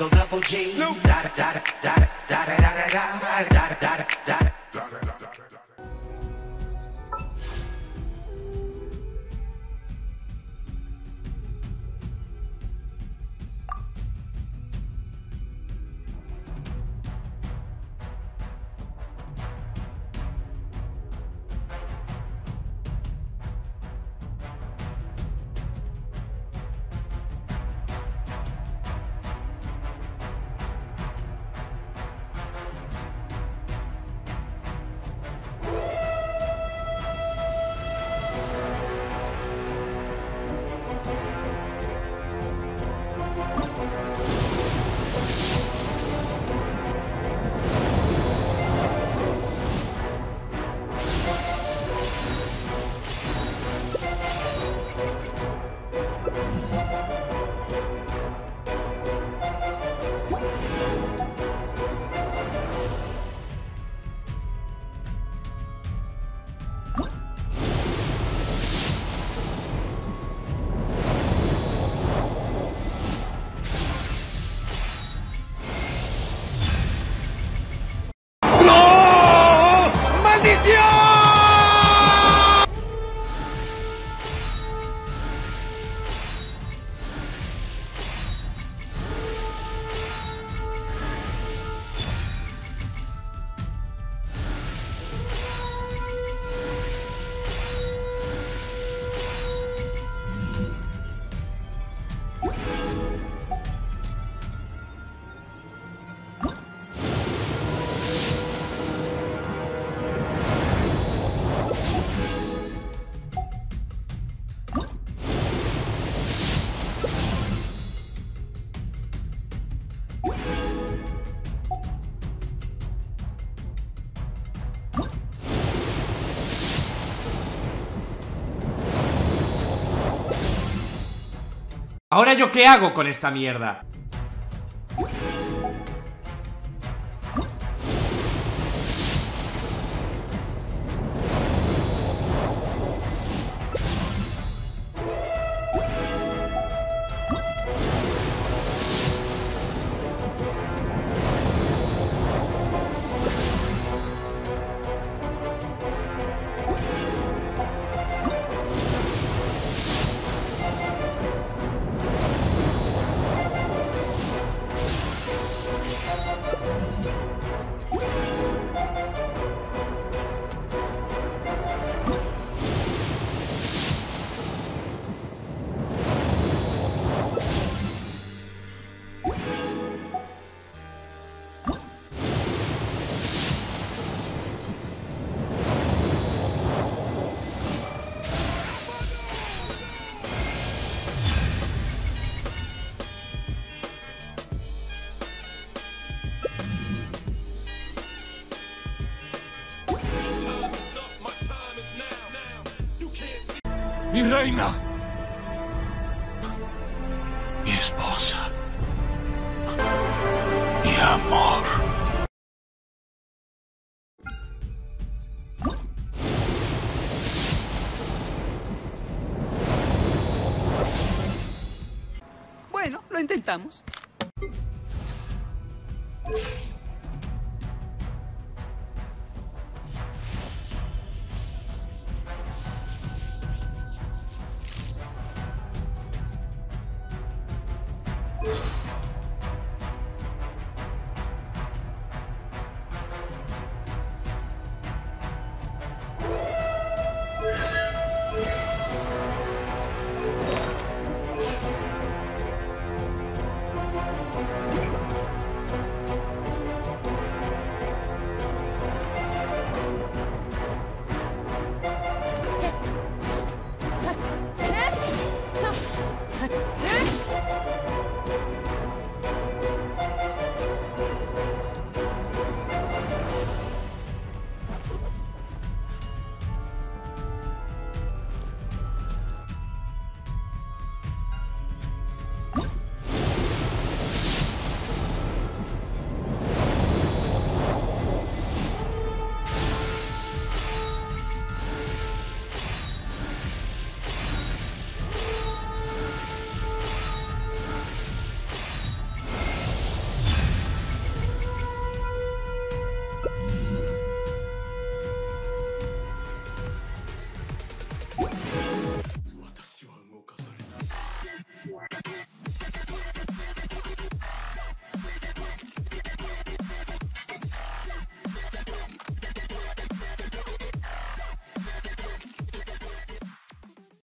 go double G. Da da da da da ¿Ahora yo qué hago con esta mierda? Mi reina. Mi esposa. Mi amor. Bueno, lo intentamos.